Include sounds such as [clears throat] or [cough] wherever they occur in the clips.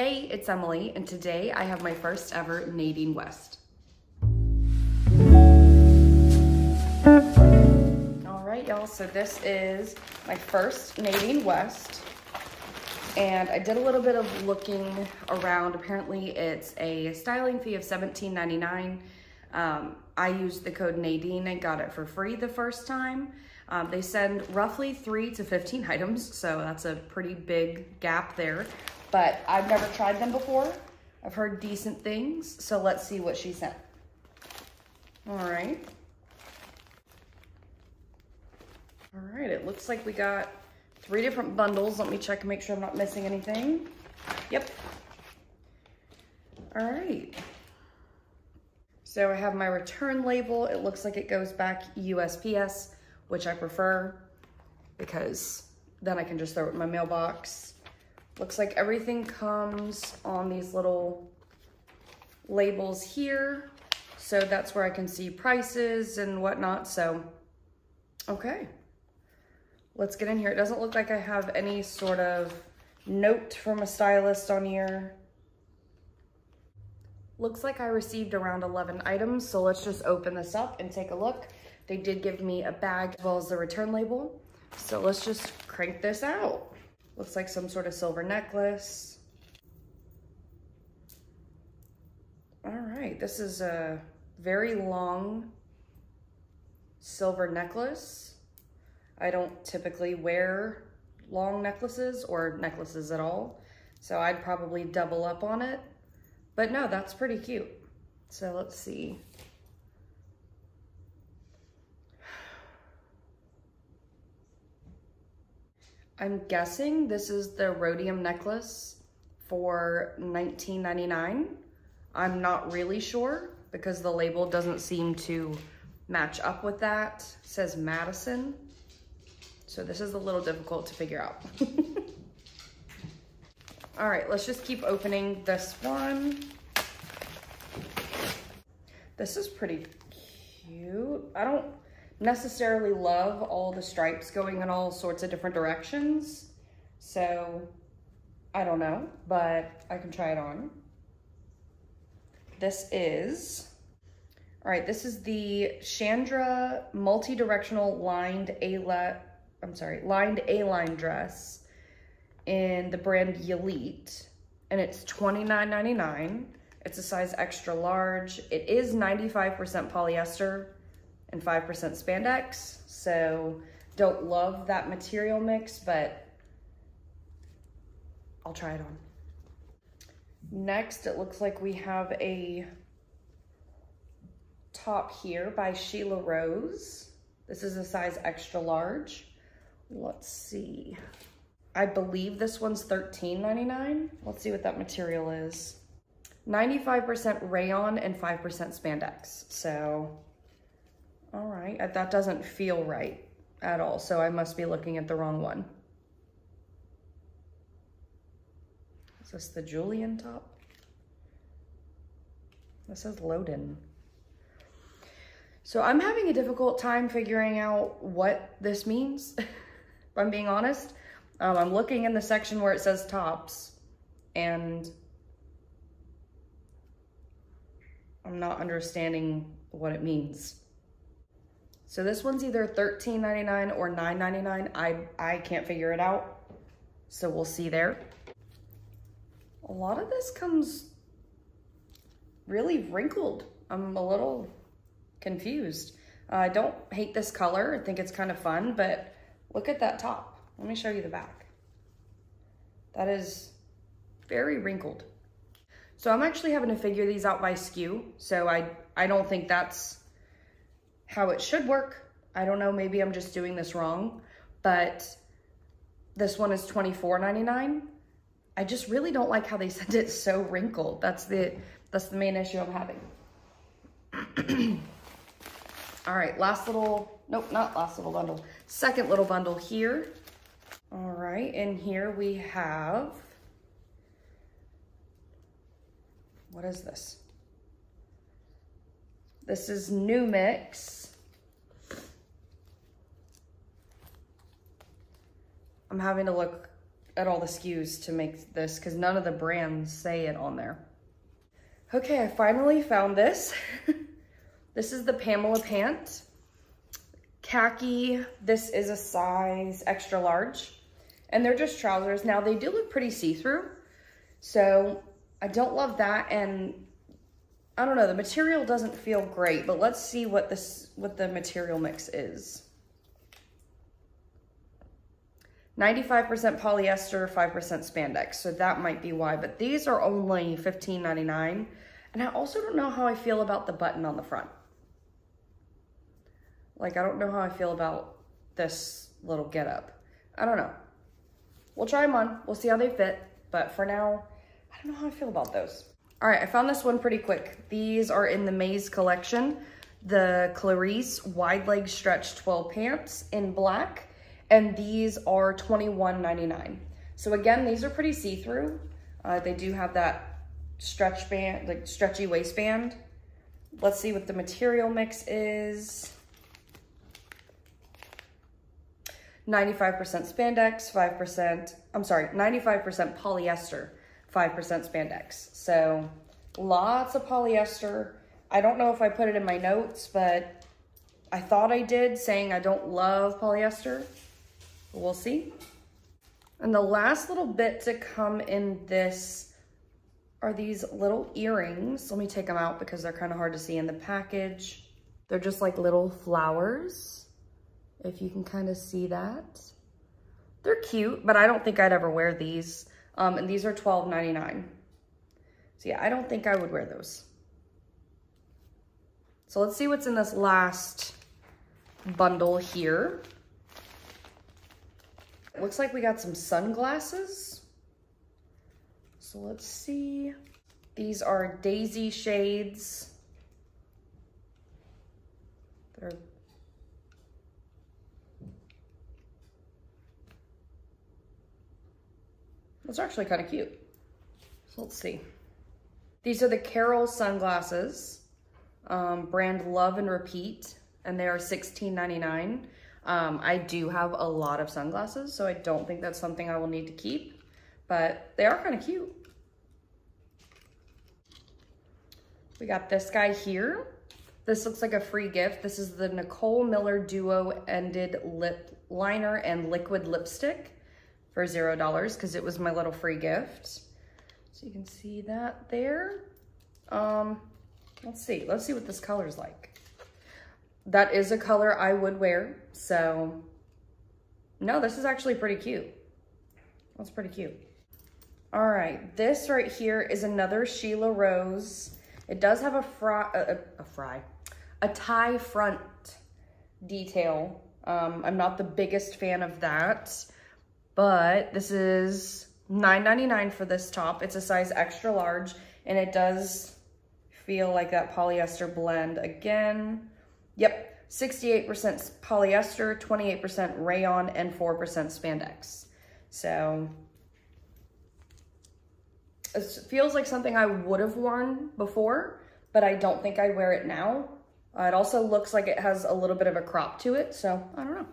Hey, it's Emily, and today I have my first ever Nadine West. All right, y'all, so this is my first Nadine West, and I did a little bit of looking around. Apparently, it's a styling fee of $17.99. Um, I used the code Nadine and got it for free the first time. Um, they send roughly three to 15 items, so that's a pretty big gap there. But I've never tried them before. I've heard decent things, so let's see what she sent. All right. All right, it looks like we got three different bundles. Let me check and make sure I'm not missing anything. Yep. All right. So I have my return label. It looks like it goes back USPS which I prefer because then I can just throw it in my mailbox. Looks like everything comes on these little labels here. So that's where I can see prices and whatnot. So, okay, let's get in here. It doesn't look like I have any sort of note from a stylist on here. Looks like I received around 11 items. So let's just open this up and take a look. They did give me a bag as well as the return label. So let's just crank this out. Looks like some sort of silver necklace. All right, this is a very long silver necklace. I don't typically wear long necklaces or necklaces at all. So I'd probably double up on it. But no, that's pretty cute. So let's see. I'm guessing this is the rhodium necklace for $19.99. I'm not really sure because the label doesn't seem to match up with that. It says Madison. So this is a little difficult to figure out. [laughs] All right, let's just keep opening this one. This is pretty cute. I don't, necessarily love all the stripes going in all sorts of different directions. So I don't know, but I can try it on. This is, all right, this is the Chandra multi-directional lined A-line, I'm sorry, lined A-line dress in the brand Yelite, and it's $29.99. It's a size extra large. It is 95% polyester, and 5% spandex. So don't love that material mix, but I'll try it on. Next, it looks like we have a top here by Sheila Rose. This is a size extra large. Let's see. I believe this one's $13.99. Let's see what that material is. 95% rayon and 5% spandex. So all right, uh, that doesn't feel right at all, so I must be looking at the wrong one. Is this the Julian top? This is Loden. So I'm having a difficult time figuring out what this means, [laughs] if I'm being honest. Um, I'm looking in the section where it says tops, and I'm not understanding what it means. So this one's either $13.99 or $9.99. I, I can't figure it out. So we'll see there. A lot of this comes really wrinkled. I'm a little confused. Uh, I don't hate this color. I think it's kind of fun, but look at that top. Let me show you the back. That is very wrinkled. So I'm actually having to figure these out by SKU. So I, I don't think that's how it should work. I don't know, maybe I'm just doing this wrong, but this one is $24.99. I just really don't like how they [laughs] sent it so wrinkled. That's the, that's the main issue I'm having. [clears throat] All right, last little, nope, not last little bundle. Second little bundle here. All right, in here we have, what is this? This is New Mix. I'm having to look at all the SKUs to make this because none of the brands say it on there. Okay, I finally found this. [laughs] this is the Pamela pant. Khaki, this is a size extra large. And they're just trousers. Now they do look pretty see-through. So I don't love that. And I don't know, the material doesn't feel great, but let's see what this what the material mix is. 95% polyester, 5% spandex. So that might be why, but these are only $15.99. And I also don't know how I feel about the button on the front. Like, I don't know how I feel about this little getup. I don't know. We'll try them on. We'll see how they fit. But for now, I don't know how I feel about those. All right, I found this one pretty quick. These are in the Maze collection. The Clarice wide leg stretch twill pants in black and these are $21.99. So again, these are pretty see-through. Uh, they do have that stretch band, like stretchy waistband. Let's see what the material mix is. 95% spandex, 5%, I'm sorry, 95% polyester, 5% spandex. So lots of polyester. I don't know if I put it in my notes, but I thought I did saying I don't love polyester. We'll see. And the last little bit to come in this are these little earrings. Let me take them out because they're kind of hard to see in the package. They're just like little flowers, if you can kind of see that. They're cute, but I don't think I'd ever wear these. Um, and these are $12.99. So yeah, I don't think I would wear those. So let's see what's in this last bundle here. Looks like we got some sunglasses. So let's see. These are daisy shades. They're Those are actually kind of cute. So let's see. These are the Carol sunglasses, um, brand Love and Repeat, and they are $16.99. Um, I do have a lot of sunglasses, so I don't think that's something I will need to keep, but they are kind of cute. We got this guy here. This looks like a free gift. This is the Nicole Miller Duo Ended Lip Liner and Liquid Lipstick for $0 because it was my little free gift. So you can see that there. Um, let's see. Let's see what this color is like that is a color I would wear. So no, this is actually pretty cute. That's pretty cute. All right, this right here is another Sheila Rose. It does have a fry, a, a fry, a tie front detail. Um, I'm not the biggest fan of that, but this is $9.99 for this top. It's a size extra large, and it does feel like that polyester blend again. Yep, 68% polyester, 28% rayon, and 4% spandex. So it feels like something I would have worn before, but I don't think I'd wear it now. Uh, it also looks like it has a little bit of a crop to it, so I don't know.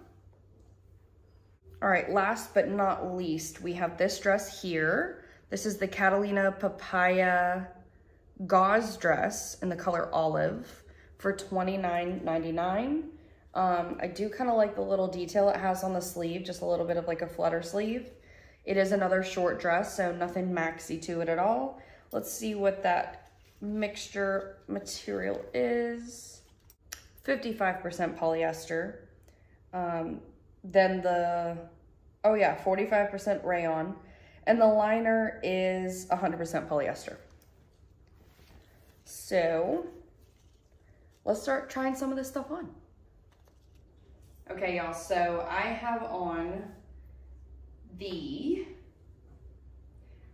All right, last but not least, we have this dress here. This is the Catalina Papaya gauze dress in the color olive for $29.99. Um, I do kind of like the little detail it has on the sleeve, just a little bit of like a flutter sleeve. It is another short dress, so nothing maxi to it at all. Let's see what that mixture material is. 55% polyester. Um, then the, oh yeah, 45% rayon. And the liner is 100% polyester. So let's start trying some of this stuff on. Okay, y'all, so I have on the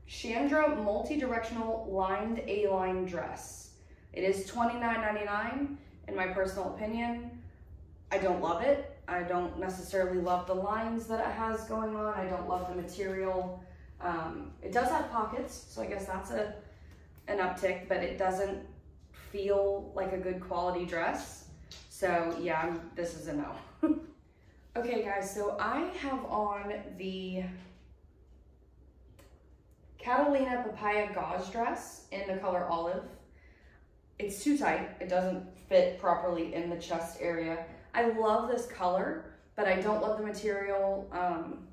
Chandra multi-directional lined A-line dress. It is $29.99 in my personal opinion. I don't love it. I don't necessarily love the lines that it has going on. I don't love the material. Um, it does have pockets, so I guess that's a an uptick, but it doesn't feel like a good quality dress. So yeah, I'm, this is a no. [laughs] okay guys, so I have on the Catalina Papaya Gauze Dress in the color olive. It's too tight. It doesn't fit properly in the chest area. I love this color, but I don't love the material. Um,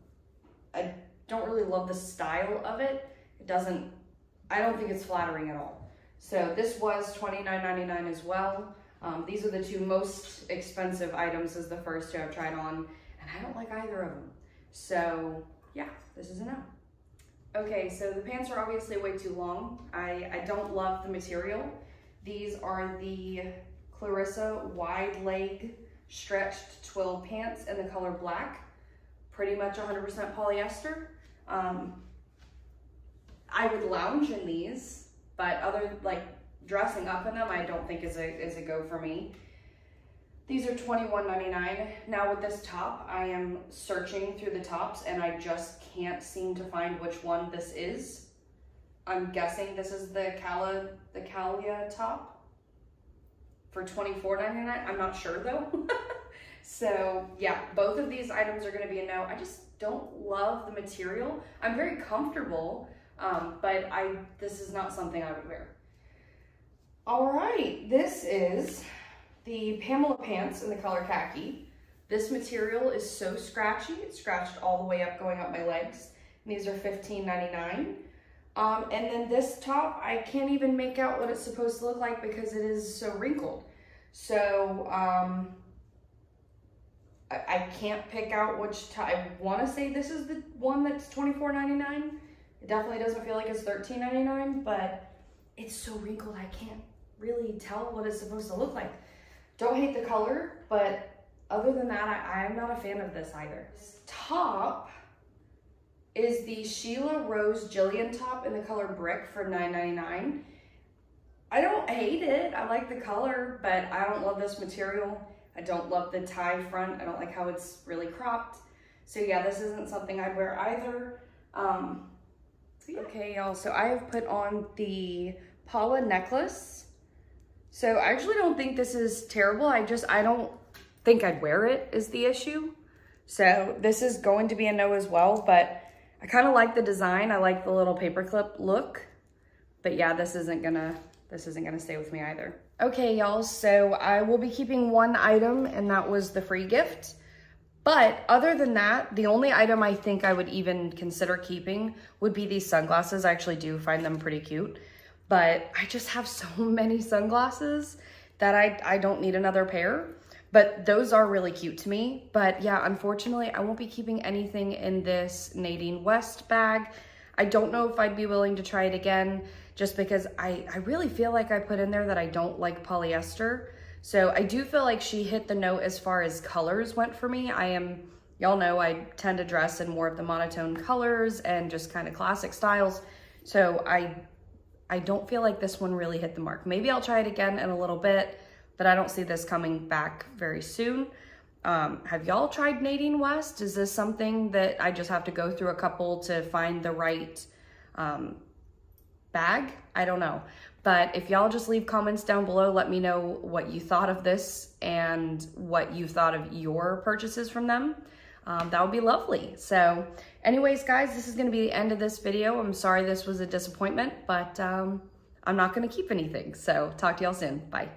I don't really love the style of it. It doesn't, I don't think it's flattering at all. So this was $29.99 as well. Um, these are the two most expensive items as the first two I've tried on, and I don't like either of them. So yeah, this is a no. Okay, so the pants are obviously way too long. I, I don't love the material. These are the Clarissa wide leg stretched twill pants in the color black. Pretty much 100% polyester. Um, I would lounge in these, but other like dressing up in them, I don't think is a, is a go for me. These are $21.99. Now with this top, I am searching through the tops and I just can't seem to find which one this is. I'm guessing this is the Cala, the Calia top for $24.99. I'm not sure though. [laughs] so yeah, both of these items are gonna be a no. I just don't love the material. I'm very comfortable, um, but I this is not something I would wear. All right, this is the Pamela pants in the color khaki. This material is so scratchy. It's scratched all the way up, going up my legs. And these are $15.99. Um, and then this top, I can't even make out what it's supposed to look like because it is so wrinkled. So um, I, I, can't pick out which. I want to say this is the one that's $24.99. It definitely doesn't feel like it's $13.99, but it's so wrinkled I can't really tell what it's supposed to look like. Don't hate the color, but other than that, I, I'm not a fan of this either. This top is the Sheila Rose Jillian top in the color brick for $9.99. I don't hate it. I like the color, but I don't love this material. I don't love the tie front. I don't like how it's really cropped. So yeah, this isn't something I'd wear either. Um, yeah. Okay, y'all, so I have put on the Paula necklace so I actually don't think this is terrible. I just, I don't think I'd wear it is the issue. So this is going to be a no as well, but I kind of like the design. I like the little paperclip look. But yeah, this isn't gonna, this isn't gonna stay with me either. Okay, y'all, so I will be keeping one item and that was the free gift. But other than that, the only item I think I would even consider keeping would be these sunglasses. I actually do find them pretty cute but I just have so [laughs] many sunglasses that I, I don't need another pair. But those are really cute to me. But yeah, unfortunately, I won't be keeping anything in this Nadine West bag. I don't know if I'd be willing to try it again just because I, I really feel like I put in there that I don't like polyester. So I do feel like she hit the note as far as colors went for me. I am, y'all know I tend to dress in more of the monotone colors and just kind of classic styles. So I I don't feel like this one really hit the mark. Maybe I'll try it again in a little bit, but I don't see this coming back very soon. Um, have y'all tried Nadine West? Is this something that I just have to go through a couple to find the right um, bag? I don't know. But if y'all just leave comments down below, let me know what you thought of this and what you thought of your purchases from them um, that would be lovely. So anyways, guys, this is going to be the end of this video. I'm sorry this was a disappointment, but um, I'm not going to keep anything. So talk to y'all soon. Bye.